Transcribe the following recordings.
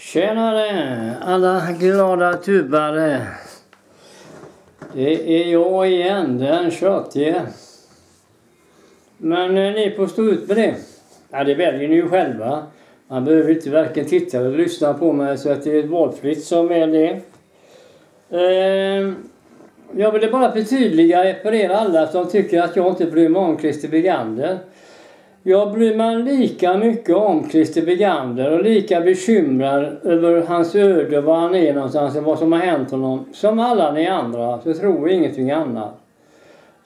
Tjenare alla glada tubare. Det är jag igen, den tjatige. Men eh, ni får stå ut med det. Ja, det väljer ni ju själva. Man behöver inte varken titta eller lyssna på mig så att det är valfritt som väl det eh, Jag ville bara förtydliga för er alla som tycker att jag inte bryr mig om Christer Begander. Jag bryr mig lika mycket om Christer Begander och lika bekymrad över hans öde, var han är någonstans och vad som har hänt honom, som alla ni andra. Så tror ingenting annat.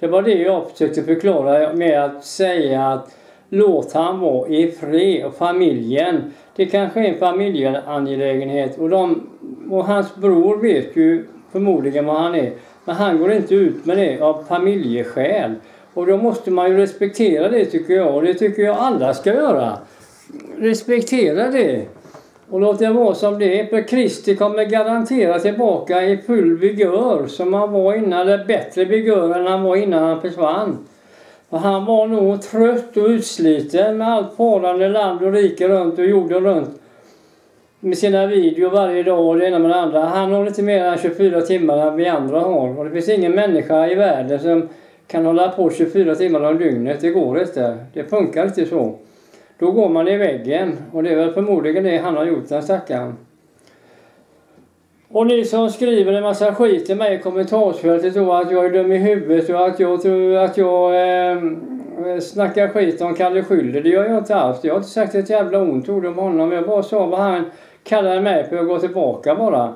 Det var det jag försökte förklara med att säga att låt han vara i fred och familjen. Det kanske är en familjeangelägenhet och, de, och hans bror vet ju förmodligen vad han är. Men han går inte ut med det av familjeskäl. Och då måste man ju respektera det tycker jag och det tycker jag alla ska göra. Respektera det. Och låt det vara som det är. För Kristi kommer garanterat tillbaka i full vigör som han var innan, eller bättre vigör än han var innan han försvann. För han var nog trött och utsliten med allt farande land och rike runt och jorden runt. Med sina videor varje dag och det ena med det andra. Han har inte mer än 24 timmar än vi andra har. Och det finns ingen människa i världen som kan hålla på 24 timmar om dygnet. Det går inte. Det funkar inte så. Då går man i väggen. Och det är väl förmodligen det han har gjort, den stackaren. Och ni som skriver en massa skit till mig i kommentarsfältet då att jag är dum i huvudet och att jag tror att jag eh, snackar skit om Kalle Schüller. Det gör jag inte alls. Jag har inte sagt ett jävla ont ord om honom. Jag bara sa vad han kallade mig för att gå tillbaka bara.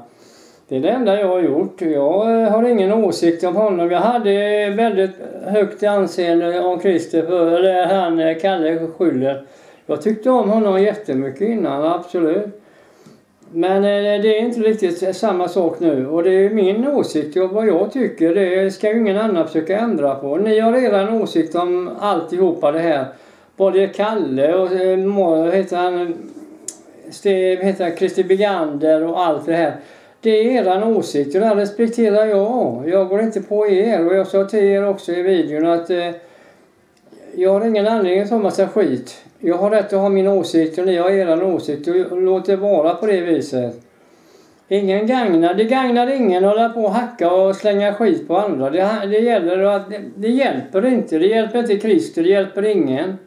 Det är det enda jag har gjort. Jag eh, har ingen åsikt om honom. Jag hade väldigt högt anseende om Christer, eller han eh, Kalle Schüller. Jag tyckte om honom jättemycket innan, absolut. Men eh, det är inte riktigt samma sak nu och det är min åsikt och vad jag tycker det ska ju ingen annan försöka ändra på. Ni har redan åsikt om alltihopa det här. Både Kalle och heter han, Steve, heter han, Christer Begander och allt det här. Det är eran åsikt och den respekterar jag. Jag går inte på er och jag sa till er också i videon att eh, jag har ingen anledning att ta massa skit. Jag har rätt att ha min åsikt och ni har eran åsikt och låt det vara på det viset. Ingen gagnar, det gagnar ingen att hålla på och hacka och slänga skit på andra. Det, det gäller att, det, det hjälper inte. Det hjälper inte Christer, det hjälper ingen.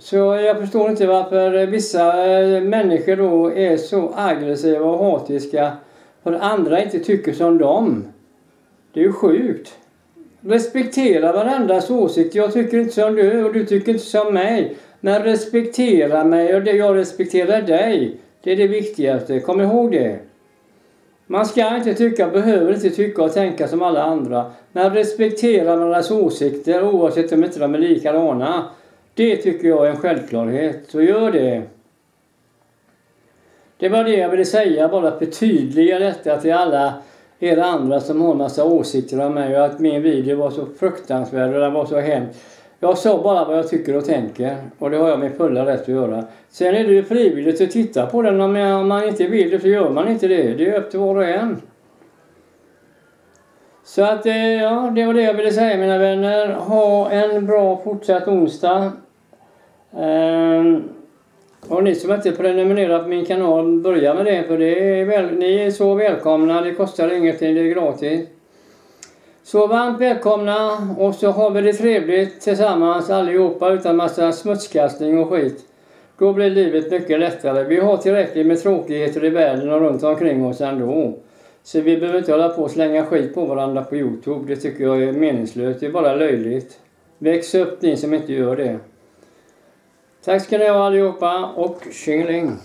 Så jag förstår inte varför vissa eh, människor då är så aggressiva och hatiska för andra inte tycker som dem. Det är ju sjukt. Respektera varandras åsikt. Jag tycker inte som du och du tycker inte som mig. Men respektera mig och jag respekterar dig. Det är det viktigaste. Kom ihåg det. Man ska inte tycka, behöver inte tycka och tänka som alla andra. Men respektera varandras åsikter oavsett om inte de är likadana. Det tycker jag är en självklarhet, så gör det. Det var det jag ville säga, bara förtydliga detta till alla er andra som har massa åsikter om mig och att min video var så fruktansvärd och den var så hemsk. Jag sa bara vad jag tycker och tänker och det har jag min fulla rätt att göra. Sen är det ju frivilligt att titta på den. Om man inte vill det så gör man inte det. Det är upp till var och en. Så att, eh, ja, det var det jag ville säga mina vänner. Ha en bra fortsatt onsdag. Ehm, och ni som inte prenumererat på min kanal, börja med det för det är väl, ni är så välkomna. Det kostar ingenting, det är gratis. Så varmt välkomna och så har vi det trevligt tillsammans allihopa utan massa smutskastning och skit. Då blir livet mycket lättare. Vi har tillräckligt med tråkigheter i världen och runt omkring oss ändå. Så vi behöver inte hålla på och slänga skit på varandra på Youtube. Det tycker jag är meningslöst. Det är bara löjligt. Väx upp ni som inte gör det. Tack ska ni ha allihopa och tjingeling!